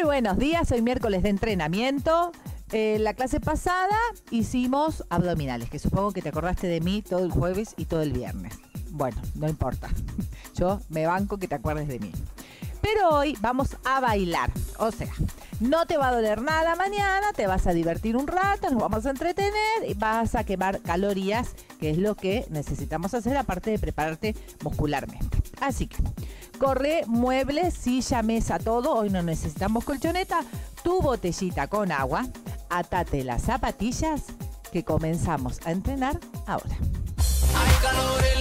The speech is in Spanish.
Muy buenos días, hoy miércoles de entrenamiento. Eh, la clase pasada hicimos abdominales, que supongo que te acordaste de mí todo el jueves y todo el viernes. Bueno, no importa. Yo me banco que te acuerdes de mí. Pero hoy vamos a bailar. O sea, no te va a doler nada mañana, te vas a divertir un rato, nos vamos a entretener y vas a quemar calorías, que es lo que necesitamos hacer aparte de prepararte muscularmente. Así que corre, muebles, silla, mesa, todo. Hoy no necesitamos colchoneta. Tu botellita con agua. Atate las zapatillas que comenzamos a entrenar ahora. Hay calor en.